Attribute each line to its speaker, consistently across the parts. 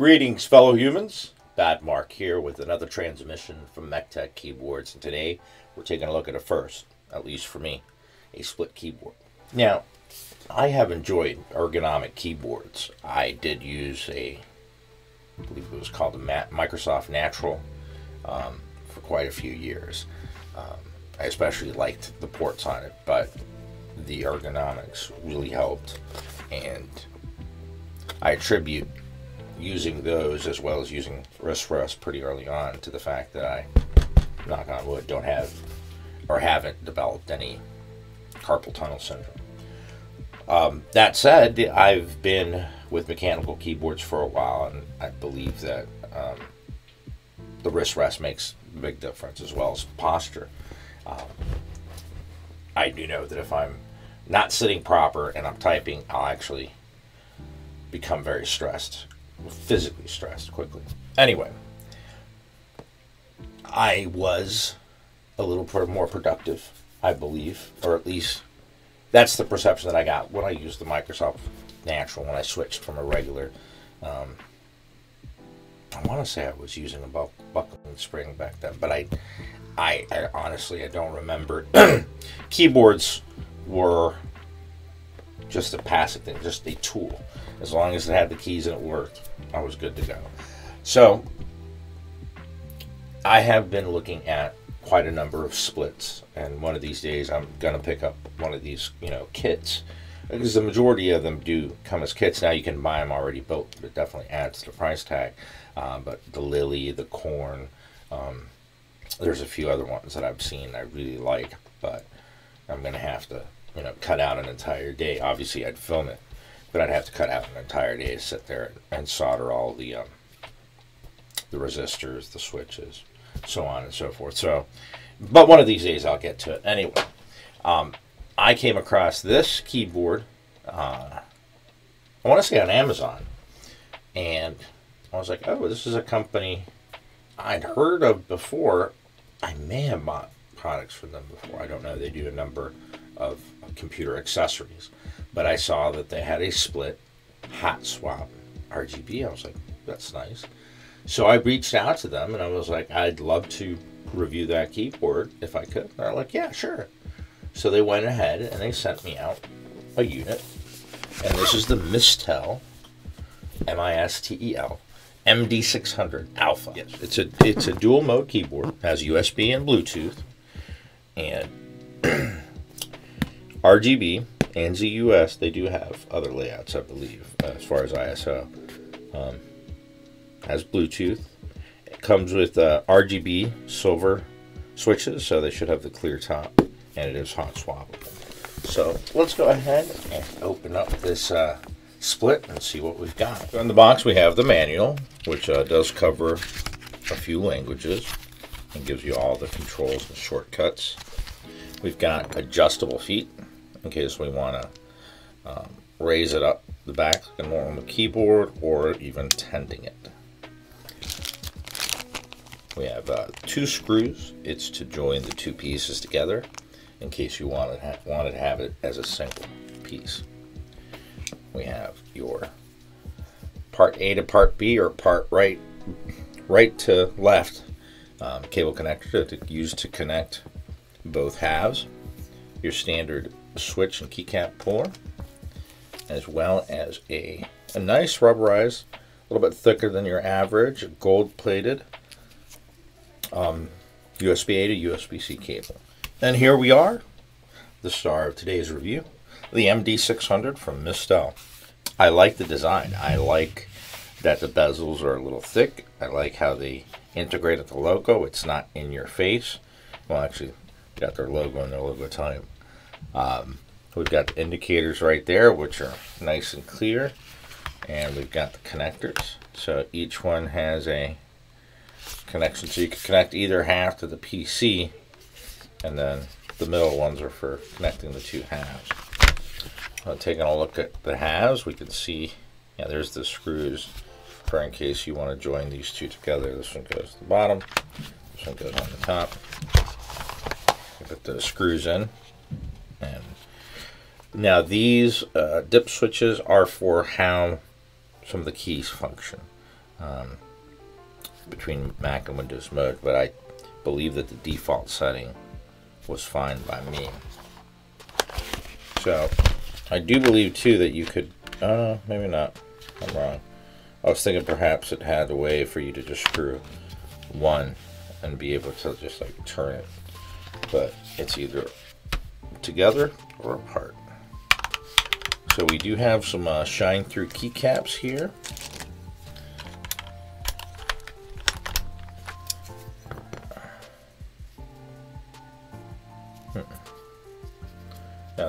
Speaker 1: Greetings, fellow humans. Bad Mark here with another transmission from MechTech Keyboards, and today we're taking a look at a first, at least for me, a split keyboard. Now, I have enjoyed ergonomic keyboards. I did use a, I believe it was called a Microsoft Natural um, for quite a few years. I especially liked the ports on it, but the ergonomics really helped, and I attribute using those as well as using wrist rest pretty early on to the fact that I, knock on wood, don't have or haven't developed any carpal tunnel syndrome. Um, that said, I've been with mechanical keyboards for a while, and I believe that um, the wrist rest makes a big difference as well as posture. Um, I do know that if I'm not sitting proper and I'm typing, I'll actually become very stressed physically stressed quickly. Anyway, I was a little more productive, I believe, or at least that's the perception that I got when I used the Microsoft Natural when I switched from a regular. Um, I want to say I was using a buck, buckling spring back then, but I, I, I honestly I don't remember. Keyboards were just a passive thing, just a tool. As long as it had the keys and it worked, I was good to go. So, I have been looking at quite a number of splits, and one of these days I'm to pick up one of these, you know, kits. Because the majority of them do come as kits. Now you can buy them already built, but it definitely adds to the price tag. Uh, but the Lily, the Corne, um, there's a few other ones that I've seen I really like, but I'm going to have to, you know, cut out an entire day. Obviously, I'd film it but I'd have to cut out an entire day to sit there and solder all the um, the resistors, the switches, so on and so forth. So, but one of these days I'll get to it. Anyway, um, I came across this keyboard. Uh, I want to say on Amazon, and I was like, oh, this is a company I'd heard of before. I may have bought products from them before. I don't know. They do a number of computer accessories. But I saw that they had a split hot swap RGB. I was like, that's nice. So I reached out to them and I was like, I'd love to review that keyboard if I could. They're like, yeah, sure. So they went ahead and they sent me out a unit. And this is the Mistel, M I S T E L, MD600 Alpha. Yes, it's a it's a dual mode keyboard, has USB and Bluetooth, and RGB and ZUS, they do have other layouts, I believe, as far as ISO. Um, has Bluetooth. It comes with uh, RGB silver switches, so they should have the clear top, and it is hot swappable. So let's go ahead and open up this uh, split and see what we've got. In the box, we have the manual, which uh, does cover a few languages and gives you all the controls and shortcuts. We've got adjustable feet, in case we want to um, raise it up the back like a normal keyboard or even tenting it. We have uh, two screws. It's to join the two pieces together in case you wanted, wanted to have it as a single piece. We have your part A to part B or part right right to left um, cable connector to use to connect both halves. Your standard switch and keycap puller, as well as a, a nice rubberized, a little bit thicker than your average, gold plated um, USB-A to USB-C cable. And here we are, the star of today's review, the MD600 from Mistel. I like the design. I like that the bezels are a little thick. I like how they integrated the logo. It's not in your face. Well, actually, got their logo and their logo time. Um, we've got the indicators right there, which are nice and clear. And we've got the connectors. So each one has a connection. So you can connect either half to the PC. And then the middle ones are for connecting the two halves. Uh, taking a look at the halves, we can see, yeah, there's the screws for in case you want to join these two together. This one goes to the bottom, this one goes on the top. The put the screws in. And now these uh, dip switches are for how some of the keys function um, between Mac and Windows mode, but I believe that the default setting was fine by me. So I do believe too that you could, uh, maybe not, I'm wrong. I was thinking perhaps it had a way for you to just screw one and be able to just like turn it, but it's either together or apart. So we do have some uh, shine through keycaps here.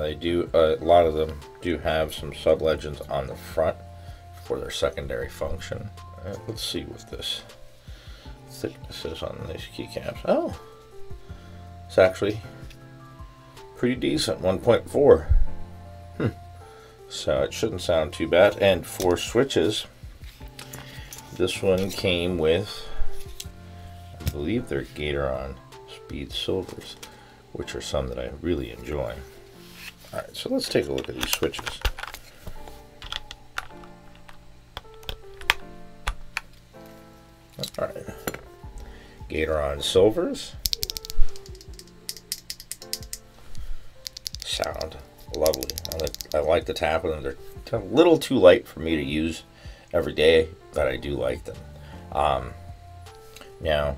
Speaker 1: They do, uh, a lot of them do have some sub legends on the front for their secondary function. Uh, let's see what this thickness is on these keycaps. Oh, it's actually pretty decent, 1.4. Hmm. So it shouldn't sound too bad. And for switches, this one came with, I believe they're Gateron Speed Silvers, which are some that I really enjoy. Alright, so let's take a look at these switches. Alright. Gateron Silvers. sound lovely. I like, I like the tap of them. They're a little too light for me to use every day, but I do like them. Um, now,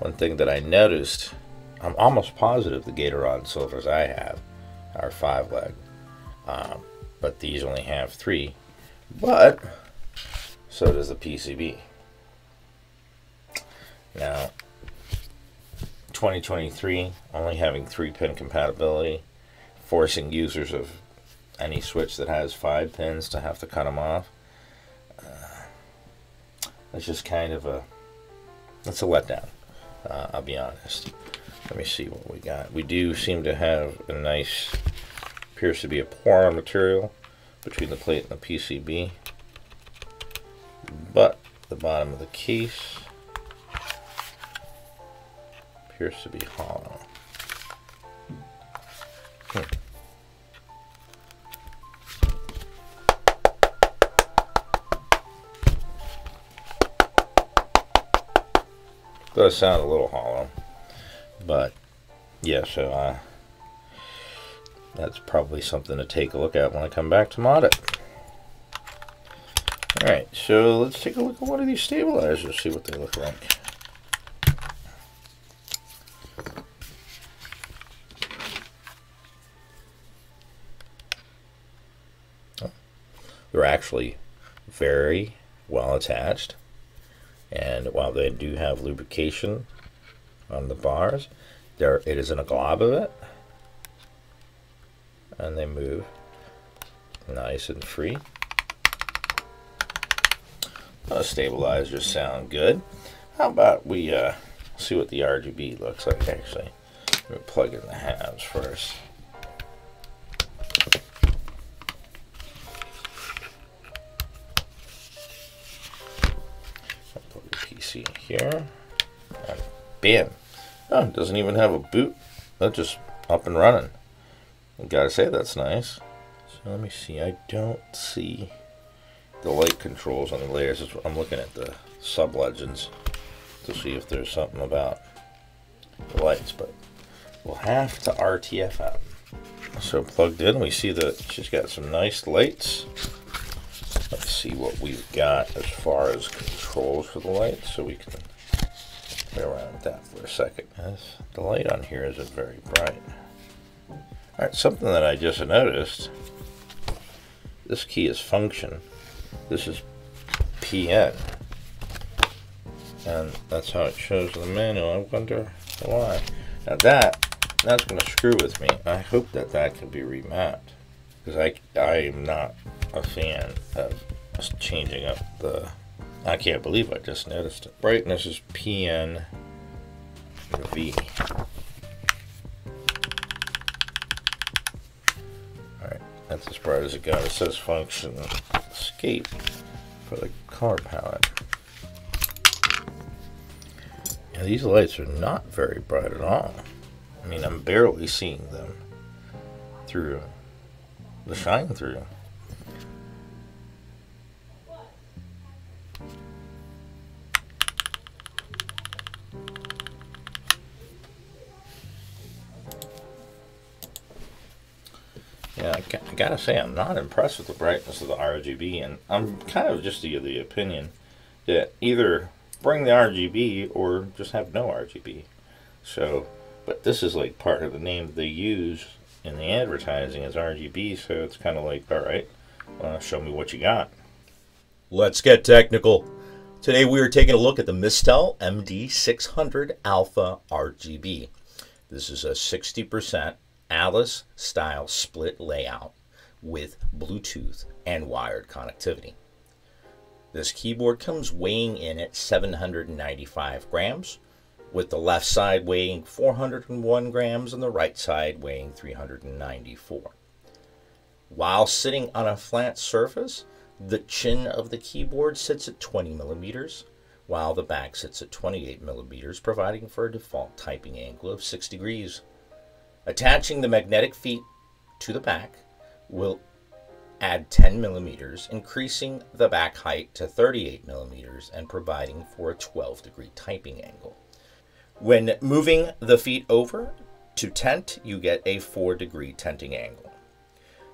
Speaker 1: one thing that I noticed, I'm almost positive the Gateron silvers I have are five leg, um, but these only have three. But so does the PCB. Now, 2023 only having three pin compatibility, forcing users of any switch that has five pins to have to cut them off. Uh, that's just kind of a that's a letdown. Uh, I'll be honest. Let me see what we got. We do seem to have a nice, appears to be a Poron material between the plate and the PCB. But the bottom of the case appears to be hollow. Hmm. Does sound a little hollow, but yeah, so uh, that's probably something to take a look at when I come back to mod it. Alright, so let's take a look at one of these stabilizers, see what they look like. They're actually very well attached. And while they do have lubrication on the bars, there it is in a glob of it. And they move nice and free. The stabilizers sound good. How about we uh, see what the RGB looks like actually. Me plug in the halves first. see here. Bam. Oh, doesn't even have a boot. That's just up and running. I gotta say, that's nice. So let me see. I don't see the light controls on the layers. I'm looking at the sub legends to see if there's something about the lights, but we'll have to RTF out. So plugged in, we see that she's got some nice lights. Let's see what we've got as far as controls for the lights so we can play around with that for a second. Yes, the light on here isn't very bright. Alright, something that I just noticed. This key is function. This is PN. And that's how it shows in the manual. I wonder why. Now that, that's going to screw with me. I hope that that can be remapped. Because I, I am not a fan of changing up the I can't believe I just noticed it. Brightness is PN V. Alright, that's as bright as it got. It says function escape for the color palette. Yeah, these lights are not very bright at all. I mean, I'm barely seeing them through the shine through. Gotta say, I'm not impressed with the brightness of the RGB, and I'm kind of just of the opinion that either bring the RGB or just have no RGB. So, but this is like part of the name they use in the advertising as RGB, so it's kind of like, all right, uh, show me what you got.
Speaker 2: Let's get technical. Today we are taking a look at the Mistel MD600 Alpha RGB. This is a 60% Alice style split layout with Bluetooth and wired connectivity. This keyboard comes weighing in at 795 grams, with the left side weighing 401 grams and the right side weighing 394. While sitting on a flat surface, the chin of the keyboard sits at 20 millimeters, while the back sits at 28 millimeters, providing for a default typing angle of 6 degrees. Attaching the magnetic feet to the back will add 10 millimeters, increasing the back height to 38 millimeters and providing for a 12 degree typing angle. When moving the feet over to tent, you get a 4 degree tenting angle.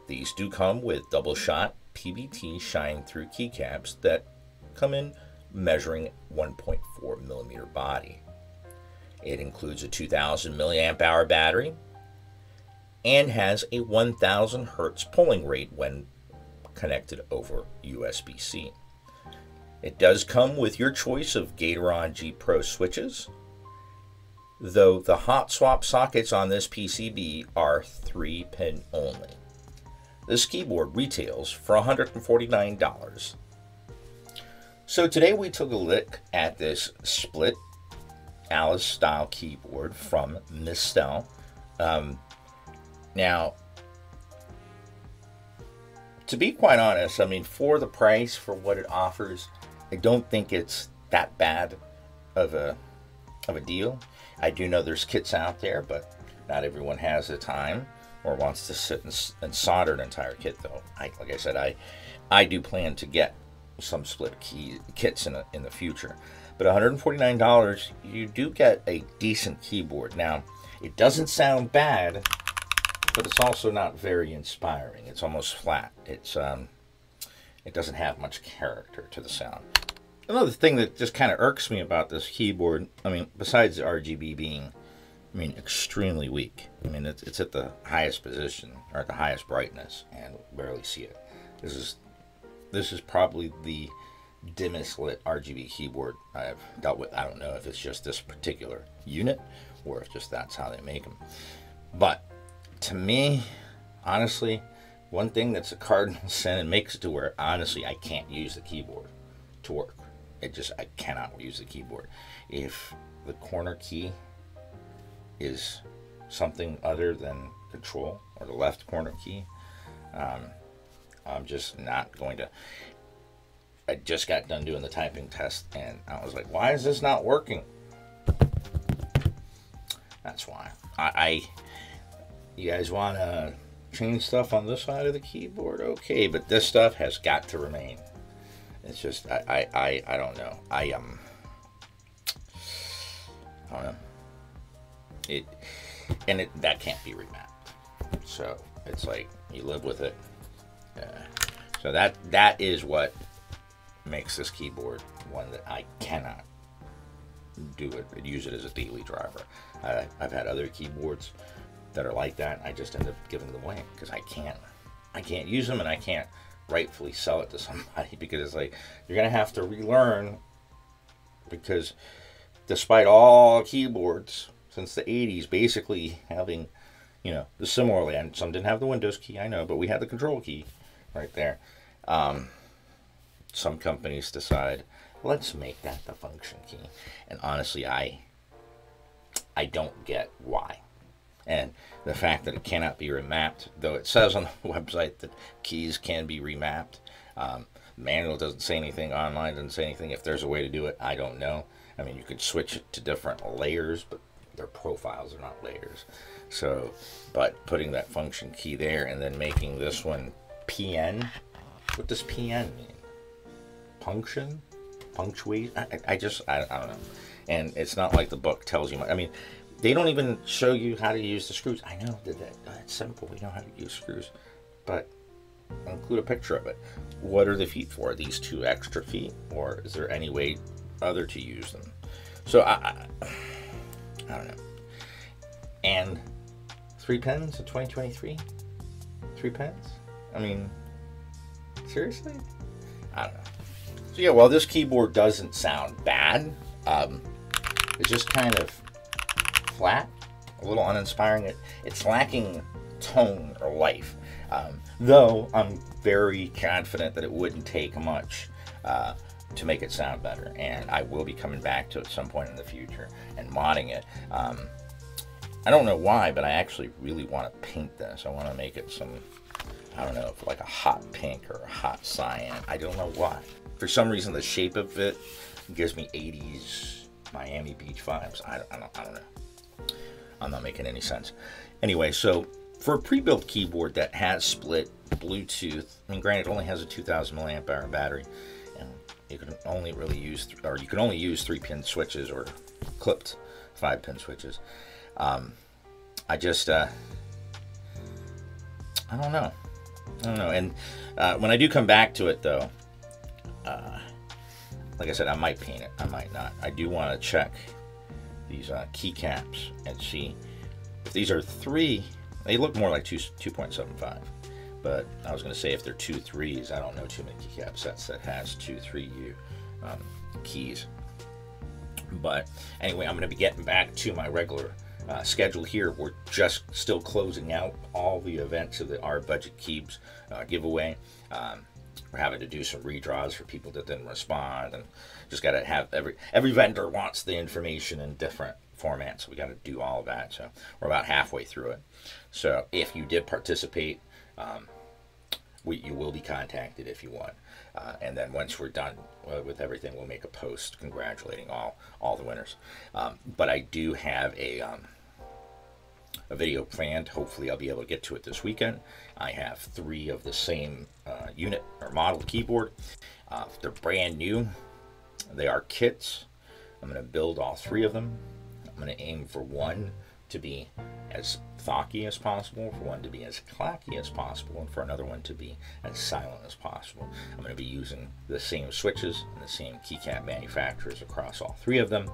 Speaker 2: These do come with double shot PBT shine through keycaps that come in measuring 1.4 millimeter body. It includes a 2000 milliamp hour battery, and has a 1000 hertz polling rate when connected over USB C. It does come with your choice of Gateron G Pro switches, though the hot swap sockets on this PCB are 3 pin only. This keyboard retails for $149. So today we took a look at this split Alice style keyboard from Mistel. Um, now, to be quite honest, I mean, for the price, for what it offers, I don't think it's that bad of a of a deal. I do know there's kits out there, but not everyone has the time or wants to sit and, and solder an entire kit. Though, I, like I said, I I do plan to get some split key kits in a, in the future. But $149, you do get a decent keyboard. Now, it doesn't sound bad but it's also not very inspiring. It's almost flat. It's um, it doesn't have much character to the sound. Another thing that just kind of irks me about this keyboard, I mean, besides the RGB being, I mean, extremely weak. I mean, it's, it's at the highest position or at the highest brightness and barely see it. This is this is probably the dimmest lit RGB keyboard I've dealt with. I don't know if it's just this particular unit or if just that's how they make them. But to me, honestly, one thing that's a cardinal sin and makes it to where honestly I can't use the keyboard to work. It just I cannot use the keyboard. If the corner key is something other than control or the left corner key, um, I'm just not going to. I just got done doing the typing test and I was like, why is this not working? That's why. I, I you guys want to change stuff on this side of the keyboard? Okay, but this stuff has got to remain. It's just, I, I, I, I don't know. I, um, I don't know. It, and it, that can't be remapped. So it's like, you live with it. Uh, so that, that is what makes this keyboard one that I cannot do it, use it as a daily driver. I, I've had other keyboards that are like that. I just end up giving them away because I can't, I can't use them and I can't rightfully sell it to somebody because it's like you're gonna have to relearn because despite all keyboards since the 80s basically having you know similarly and some didn't have the windows key i know but we had the control key right there. Um, some companies decide let's make that the function key. And honestly i i don't get why and the fact that it cannot be remapped, though it says on the website that keys can be remapped. Um, manual doesn't say anything, online doesn't say anything. If there's a way to do it, I don't know. I mean, you could switch it to different layers, but they're
Speaker 1: profiles, they're not layers. So, but putting that function key there and then making this one PN. What does PN mean? Punction? Punctuate? I, I just, I, I don't know. And it's not like the book tells you. much. I mean, they don't even show you how to use the screws. I know that, that that's simple. We know how to use screws, but I'll include a picture of it. What are the feet for? These two extra feet, or is there any way other to use them? So I, I, I don't know. And three pens in 2023. Three pens. I mean, seriously? I don't know. So yeah, well, this keyboard doesn't sound bad. Um, it's just kind of flat, a little uninspiring. It, it's lacking tone or life. Um, though I'm very confident that it wouldn't take much uh, to make it sound better, and I will be coming back to it at some point in the future and modding it. Um, I don't know why, but I actually really want to paint this. I want to make it some, I don't know, like a hot pink or a hot cyan. I don't know why. For some reason, the shape of it gives me 80s Miami Beach vibes. I, I, don't, I don't know. I'm not making any sense. Anyway, so for a pre-built keyboard that has split Bluetooth, I mean, granted, it only has a 2,000 milliamp hour battery, and you can only really use, or you can only use three-pin switches or clipped five-pin switches. Um, I just, uh, I don't know. I don't know. And uh, when I do come back to it, though, uh, like I said, I might paint it. I might not. I do want to check these uh, keycaps and see if these are three. They look more like two 2.75. But I was going to say if they're two threes, I don't know too many keycap sets that has two three U um, keys. But anyway, I'm going to be getting back to my regular uh, schedule here. We're just still closing out all the events of the our budget keebs uh, giveaway. Um, we're having to do some redraws for people that didn't respond, and just got to have every every vendor wants the information in different formats. So we got to do all of that. So we're about halfway through it. So if you did participate, um, we, you will be contacted if you want. Uh, and then once we're done uh, with everything, we'll make a post congratulating all all the winners. Um, but I do have a um, a video planned. Hopefully, I'll be able to get to it this weekend. I have three of the same uh, unit or model keyboard. Uh, they're brand new. They are kits. I'm going to build all three of them. I'm going to aim for one to be as thocky as possible, for one to be as clacky as possible, and for another one to be as silent as possible. I'm going to be using the same switches and the same keycap manufacturers across all three of them.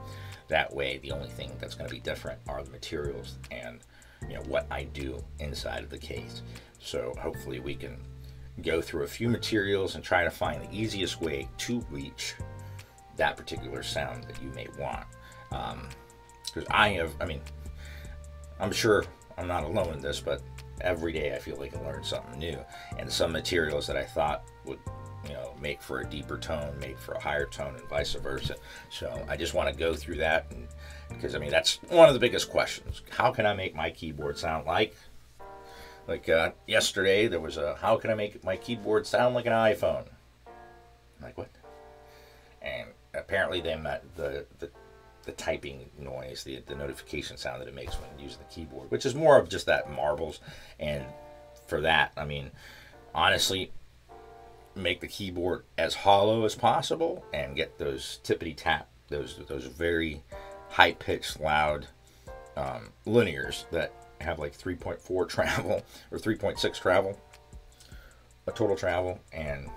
Speaker 1: That way, the only thing that's going to be different are the materials and you know what I do inside of the case. So hopefully we can go through a few materials and try to find the easiest way to reach that particular sound that you may want. Because um, I have, I mean, I'm sure I'm not alone in this, but every day I feel like I learn something new. And some materials that I thought would, you know, make for a deeper tone, make for a higher tone, and vice versa. So I just want to go through that and because I mean that's one of the biggest questions. How can I make my keyboard sound like? Like uh, yesterday, there was a how can I make my keyboard sound like an iPhone? I'm like what? And apparently they met the the the typing noise, the the notification sound that it makes when using the keyboard, which is more of just that marbles. And for that, I mean, honestly, make the keyboard as hollow as possible and get those tippity tap, those those very high pitched, loud um, linears that have like 3.4 travel or 3.6 travel, a total travel, and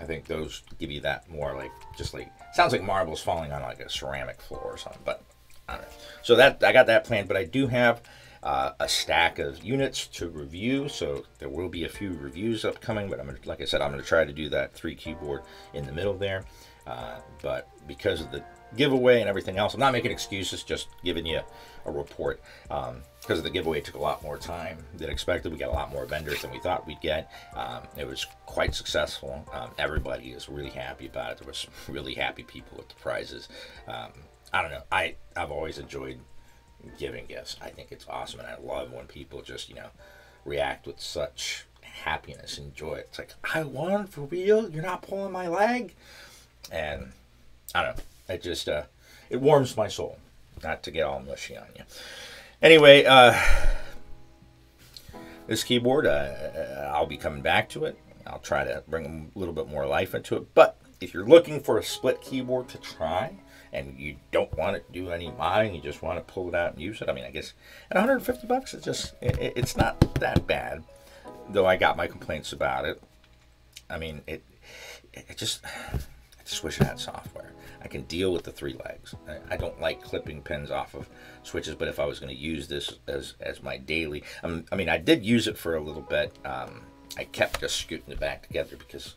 Speaker 1: I think those give you that more like just like sounds like marbles falling on like a ceramic floor or something. But I don't know. So that I got that planned, but I do have uh, a stack of units to review. So there will be a few reviews upcoming, but I'm gonna, like I said, I'm going to try to do that three keyboard in the middle there. Uh, but because of the giveaway and everything else. I'm not making excuses, just giving you a report. Um, because of the giveaway, took a lot more time than expected. We got a lot more vendors than we thought we'd get. Um, it was quite successful. Um, everybody is really happy about it. There was really happy people with the prizes. Um, I don't know. I I've always enjoyed giving gifts. I think it's awesome, and I love when people just you know react with such happiness and joy. It's like I won for real. You're not pulling my leg, and I don't know. It just uh, it warms my soul. Not to get all mushy on you.
Speaker 2: Anyway, uh, this keyboard, uh, I'll be coming back to it. I'll try to bring a little bit more life into it. But if you're looking for a split keyboard to try, and you don't want to do any modding, you just want to pull it out and use it. I mean, I guess at 150 bucks, it's just it, it's not that bad. Though I got my complaints about it. I mean, it it just It had software. I can deal with the three legs. I, I don't like clipping pins off of switches, but if I was going to use this as as my daily, um, I mean, I did use it for a little bit. Um, I kept just scooting it back together because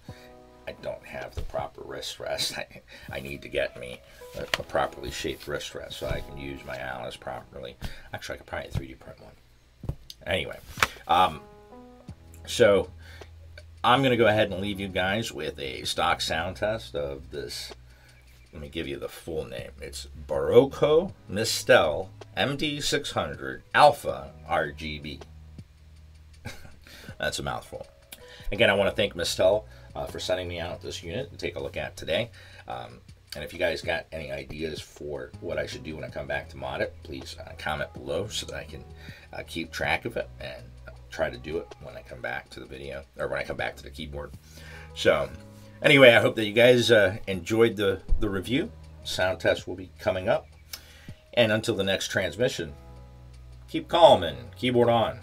Speaker 2: I don't have the proper wrist rest. I, I need to get me a, a, properly shaped wrist rest so I can use my Alice properly. Actually, I could probably 3D print one. Anyway, um, so I'm going to go ahead and leave you guys with a stock sound test of this. Let me give you the full name. It's Barocco Mistel MD600 Alpha RGB. That's a mouthful. Again, I want to thank Mistel uh, for sending me out this unit to take a look at today. Um, and if you guys got any ideas for what I should do when I come back to mod it, please uh, comment below so that I can uh, keep track of it and try to do it when I come back to the video or when I come back to the keyboard. So anyway, I hope that you guys uh, enjoyed the, the review. Sound test will be coming up. And until the next transmission, keep calm and keyboard on.